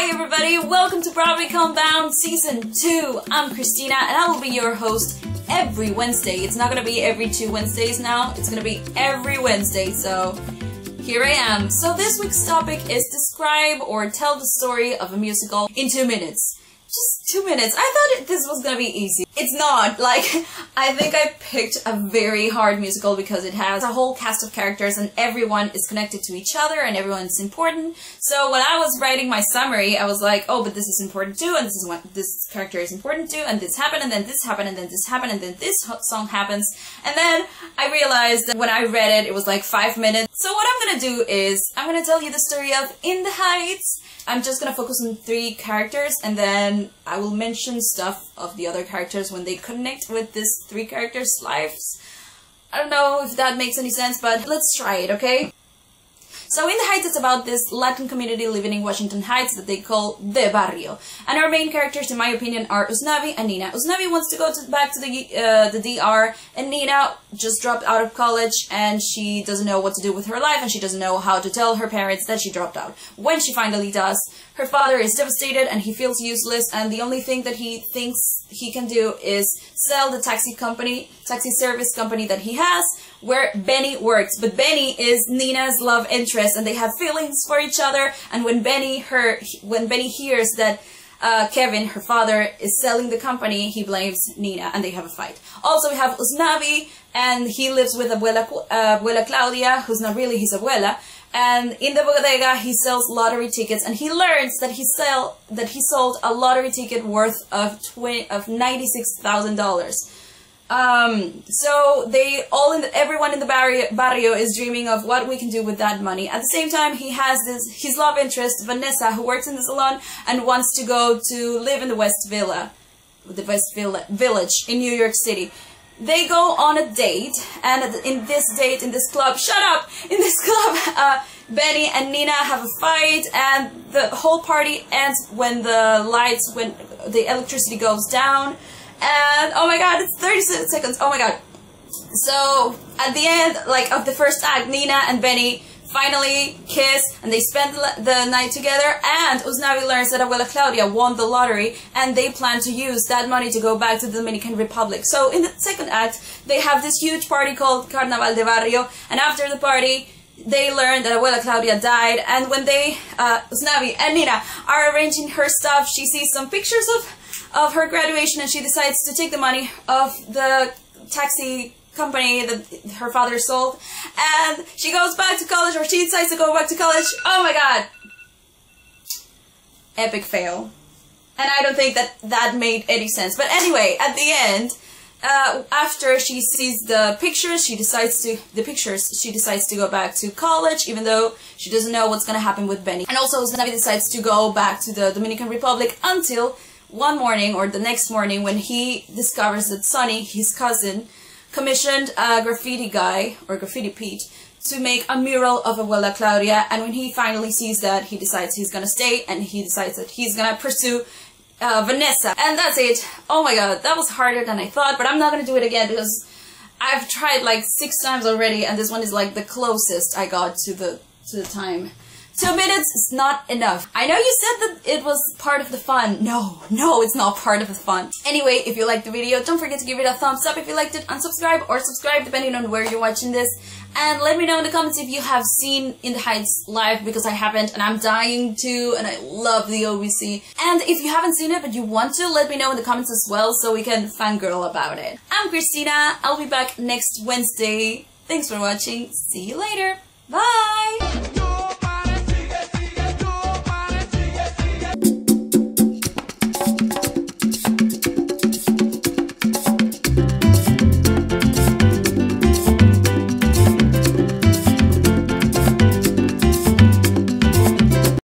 Hi everybody, welcome to BroadwayCon Bound Season 2. I'm Christina and I will be your host every Wednesday. It's not gonna be every two Wednesdays now, it's gonna be every Wednesday, so here I am. So this week's topic is describe or tell the story of a musical in two minutes. Just two minutes. I thought this was gonna be easy. It's not. Like, I think I picked a very hard musical because it has a whole cast of characters and everyone is connected to each other and everyone's important. So when I was writing my summary, I was like, oh, but this is important too, and this is what this character is important too, and this happened, and then this happened, and then this happened, and then this song happens. And then I realized that when I read it, it was like five minutes. So what I'm gonna do is, I'm gonna tell you the story of In the Heights, I'm just gonna focus on three characters and then I will mention stuff of the other characters when they connect with this three characters' lives. I don't know if that makes any sense, but let's try it, okay? So in the Heights, it's about this Latin community living in Washington Heights that they call the barrio. And our main characters, in my opinion, are Usnavi and Nina. Usnavi wants to go to, back to the uh, the DR, and Nina just dropped out of college, and she doesn't know what to do with her life, and she doesn't know how to tell her parents that she dropped out. When she finally does, her father is devastated, and he feels useless, and the only thing that he thinks he can do is sell the taxi company, taxi service company that he has, where Benny works. But Benny is Nina's love interest and they have feelings for each other. And when Benny her when Benny hears that uh, Kevin, her father, is selling the company, he blames Nina and they have a fight. Also, we have Usnavi and he lives with Abuela, uh, Abuela Claudia, who's not really his abuela. And in the bodega, he sells lottery tickets, and he learns that he sell that he sold a lottery ticket worth of twenty of ninety six thousand dollars. Um, so they all in the, everyone in the barrio, barrio is dreaming of what we can do with that money. At the same time, he has this his love interest Vanessa, who works in the salon and wants to go to live in the West Villa, the West Villa Village in New York City. They go on a date, and in this date, in this club, shut up! In this club, uh, Benny and Nina have a fight, and the whole party ends when the lights, when the electricity goes down and oh my god, it's 30 seconds. Oh my god. So at the end, like of the first act, Nina and Benny finally kiss and they spend the night together and Usnavi learns that Abuela Claudia won the lottery and they plan to use that money to go back to the Dominican Republic. So in the second act, they have this huge party called Carnaval de Barrio and after the party, they learn that Abuela Claudia died and when they, uh, and Nina are arranging her stuff, she sees some pictures of of her graduation and she decides to take the money of the taxi company that her father sold and she goes back to college or she decides to go back to college. Oh my god. Epic fail. And I don't think that that made any sense. But anyway, at the end, uh, after she sees the pictures, she decides to the pictures. She decides to go back to college, even though she doesn't know what's gonna happen with Benny. And also, Navi decides to go back to the Dominican Republic until one morning or the next morning when he discovers that Sonny, his cousin, commissioned a graffiti guy, or graffiti Pete, to make a mural of Abuela Claudia and when he finally sees that he decides he's gonna stay and he decides that he's gonna pursue uh, Vanessa. And that's it. Oh my god that was harder than I thought but I'm not gonna do it again because I've tried like six times already and this one is like the closest I got to the to the time Two minutes is not enough. I know you said that it was part of the fun. No, no, it's not part of the fun. Anyway, if you liked the video, don't forget to give it a thumbs up if you liked it, unsubscribe or subscribe depending on where you're watching this. And let me know in the comments if you have seen In the Heights live because I haven't and I'm dying to and I love the OBC. And if you haven't seen it but you want to, let me know in the comments as well so we can fangirl about it. I'm Christina. I'll be back next Wednesday. Thanks for watching. See you later. Bye!